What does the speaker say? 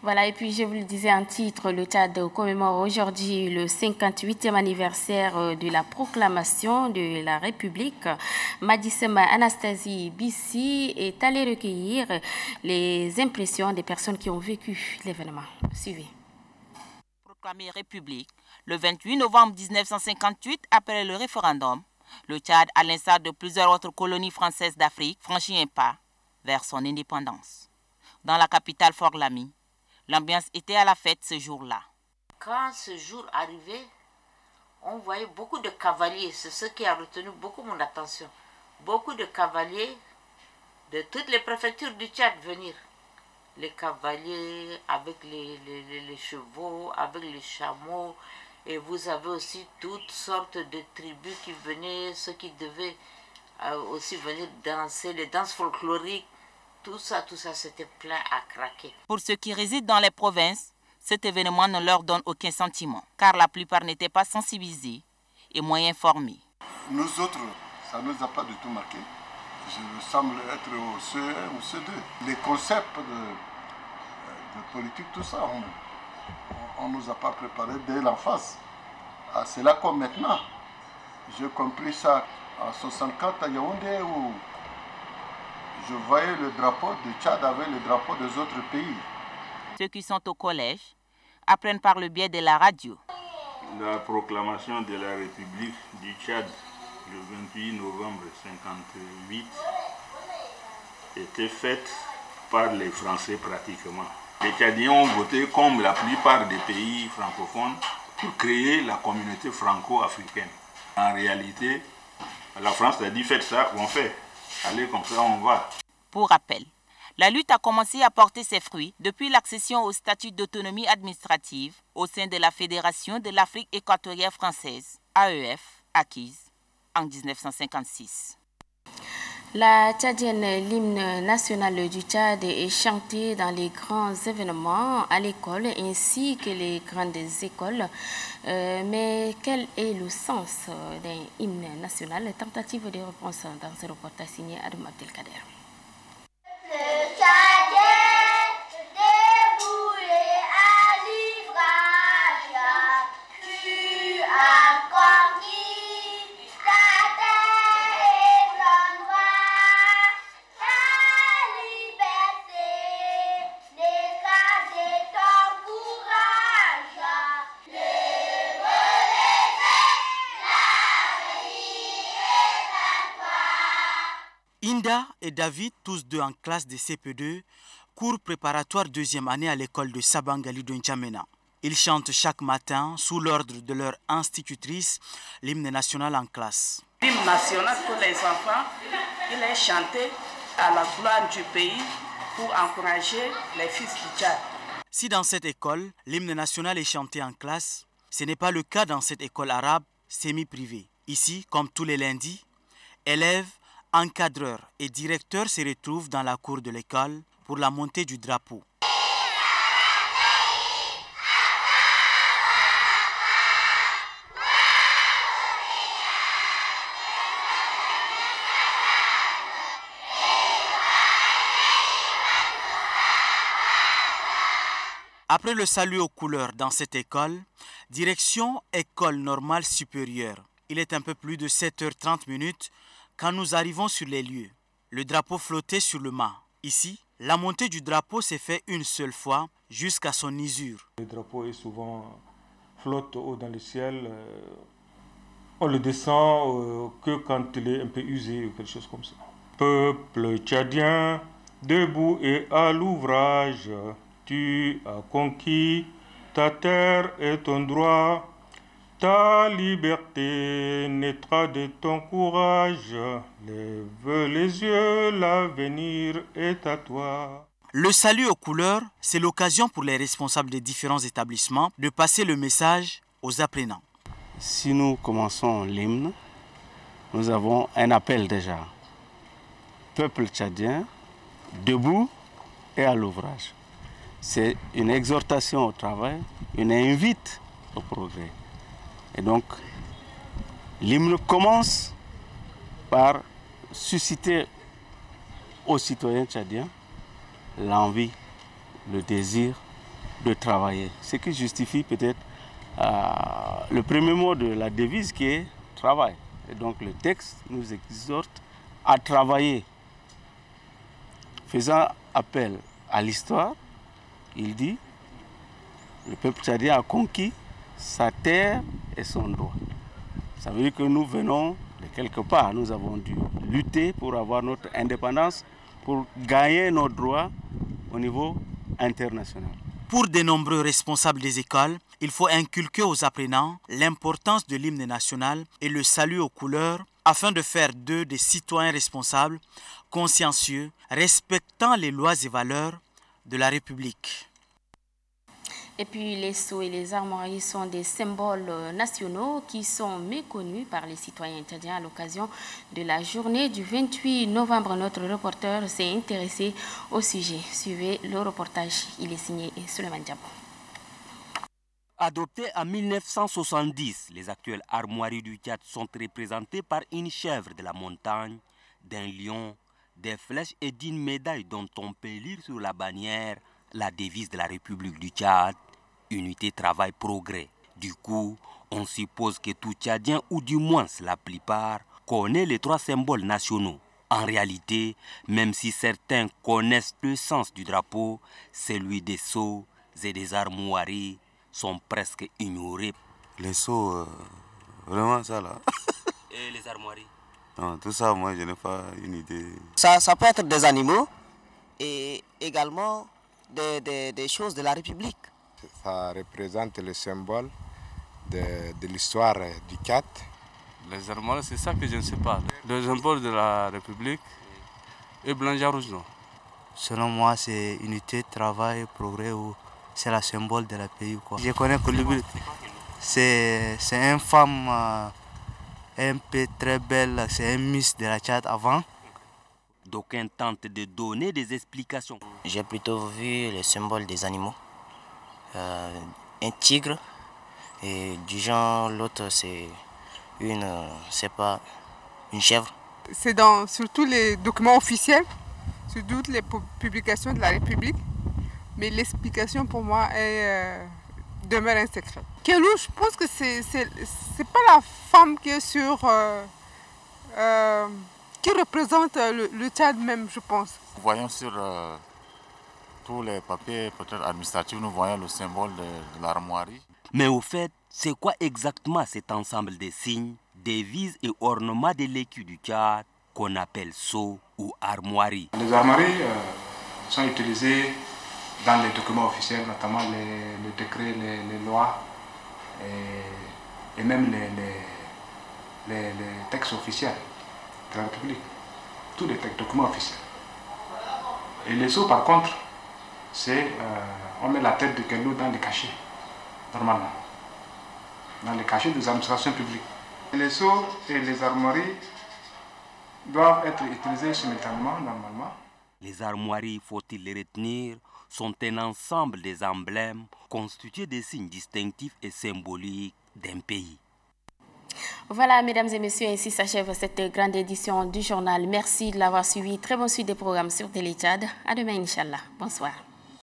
Voilà, et puis je vous le disais en titre, le Tchad commémore aujourd'hui le 58e anniversaire euh, de la proclamation de la République. Madissema Anastasie Bissi est allée recueillir les impressions des personnes qui ont vécu l'événement. Suivez. Proclamée République le 28 novembre 1958, après le référendum, le Tchad, à l'instar de plusieurs autres colonies françaises d'Afrique, franchit un pas vers son indépendance. Dans la capitale Fort-Lamy, l'ambiance était à la fête ce jour-là. Quand ce jour arrivait, on voyait beaucoup de cavaliers. C'est ce qui a retenu beaucoup mon attention. Beaucoup de cavaliers de toutes les préfectures du Tchad venir. Les cavaliers avec les, les chevaux, avec les chameaux. Et vous avez aussi toutes sortes de tribus qui venaient, ceux qui devaient euh, aussi venir danser, les danses folkloriques. Tout ça, tout ça, c'était plein à craquer. Pour ceux qui résident dans les provinces, cet événement ne leur donne aucun sentiment, car la plupart n'étaient pas sensibilisés et moins informés. Nous autres, ça ne nous a pas du tout marqué. Je semble être au CE1 ou C2. Les concepts de, de politique, tout ça, on ne nous a pas préparé dès l'enfance. Ah, c'est là comme maintenant. J'ai compris ça en 64 à Yaoundé où je voyais le drapeau du Tchad avec le drapeau des autres pays. Ceux qui sont au collège apprennent par le biais de la radio. La proclamation de la République du Tchad le 28 novembre 1958 était faite par les Français pratiquement. Les Tchadiens ont voté comme la plupart des pays francophones pour créer la communauté franco-africaine. En réalité, la France a dit faites ça on fait. Allez on va. Pour rappel, la lutte a commencé à porter ses fruits depuis l'accession au statut d'autonomie administrative au sein de la Fédération de l'Afrique équatoriale française, AEF, acquise en 1956. La tchadienne, l'hymne national du Tchad est chanté dans les grands événements à l'école ainsi que les grandes écoles. Euh, mais quel est le sens d'un hymne national? Tentative de réponse dans ce reportage signé Adam Abdelkader. Et David, tous deux en classe de CP2, cours préparatoire deuxième année à l'école de Sabangali de N'Djamena. Ils chantent chaque matin, sous l'ordre de leur institutrice, l'hymne national en classe. L'hymne national pour les enfants, il est chanté à la gloire du pays pour encourager les fils du Tchad. Si dans cette école, l'hymne national est chanté en classe, ce n'est pas le cas dans cette école arabe semi-privée. Ici, comme tous les lundis, élèves encadreurs et directeurs se retrouvent dans la cour de l'école pour la montée du drapeau. Après le salut aux couleurs dans cette école, direction École normale supérieure. Il est un peu plus de 7h30 minutes quand nous arrivons sur les lieux, le drapeau flottait sur le mât. Ici, la montée du drapeau s'est faite une seule fois jusqu'à son usure. Le drapeau est souvent flotte haut dans le ciel. Euh, on le descend euh, que quand il est un peu usé ou quelque chose comme ça. Peuple tchadien, debout et à l'ouvrage, tu as conquis ta terre et ton droit. Ta liberté naîtra de ton courage. Lève les yeux, l'avenir est à toi. Le salut aux couleurs, c'est l'occasion pour les responsables des différents établissements de passer le message aux apprenants. Si nous commençons l'hymne, nous avons un appel déjà. Peuple tchadien, debout et à l'ouvrage. C'est une exhortation au travail, une invite au progrès. Et donc, l'hymne commence par susciter aux citoyens tchadiens l'envie, le désir de travailler. Ce qui justifie peut-être euh, le premier mot de la devise qui est travail. Et donc le texte nous exhorte à travailler. Faisant appel à l'histoire, il dit, le peuple tchadien a conquis sa terre et son droit. Ça veut dire que nous venons de quelque part. Nous avons dû lutter pour avoir notre indépendance, pour gagner nos droits au niveau international. Pour de nombreux responsables des écoles, il faut inculquer aux apprenants l'importance de l'hymne national et le salut aux couleurs afin de faire d'eux des citoyens responsables, consciencieux, respectant les lois et valeurs de la République. Et puis les sceaux et les armoiries sont des symboles nationaux qui sont méconnus par les citoyens italiens à l'occasion de la journée du 28 novembre. Notre reporter s'est intéressé au sujet. Suivez le reportage. Il est signé Suleiman Diabo. Adoptées en 1970, les actuelles armoiries du Tchad sont représentées par une chèvre de la montagne, d'un lion, des flèches et d'une médaille dont on peut lire sur la bannière la devise de la République du Tchad unité travail progrès. Du coup, on suppose que tout Tchadien, ou du moins la plupart, connaît les trois symboles nationaux. En réalité, même si certains connaissent le sens du drapeau, celui des sceaux et des armoiries sont presque ignorés. Les sceaux, euh, vraiment ça là. et les armoiries? Non, tout ça, moi je n'ai pas une idée. Ça, ça peut être des animaux et également des, des choses de la République ça représente le symbole de, de l'histoire du CAT. Les armoires, c'est ça que je ne sais pas. Le symbole de la République et blanc rouge non? Selon moi, c'est unité, travail, progrès ou c'est le symbole de la pays. Quoi. Je connais que le c'est une femme euh, un peu très belle, c'est un miss de la Tchad avant. D'aucuns tentent de donner des explications. J'ai plutôt vu le symbole des animaux. Euh, un tigre et du genre l'autre c'est une c'est pas une chèvre. C'est dans surtout les documents officiels, sur toutes les publications de la République, mais l'explication pour moi est, euh, demeure un secret. Kelou, je pense que c'est c'est pas la femme qui est sur euh, qui représente le, le, Tchad même, je pense. Voyons sur tous les papiers peut-être administratifs, nous voyons le symbole de, l'armoirie. Mais au fait, c'est quoi exactement cet ensemble de signes, devises et ornements de l'écu du Tchad qu'on appelle sceau ou armoirie? Les armoiries euh, sont utilisées dans les documents officiels, notamment les, décrets, les, lois et, même les, les, textes officiels de la République. Tous les documents officiels. Et les sceaux, par contre, c'est euh, on met la tête de quelqu'un dans les cachets, normalement, dans les cachets des administrations publiques. Les seaux et les armoiries doivent être utilisés simultanément, normalement. Les armoiries, faut-il les retenir, sont un ensemble des emblèmes constitués des signes distinctifs et symboliques d'un pays. Voilà, mesdames et messieurs, ainsi s'achève cette grande édition du journal. Merci de l'avoir suivi. Très bon suite des programmes sur Téléchad. À demain, Inch'Allah. Bonsoir.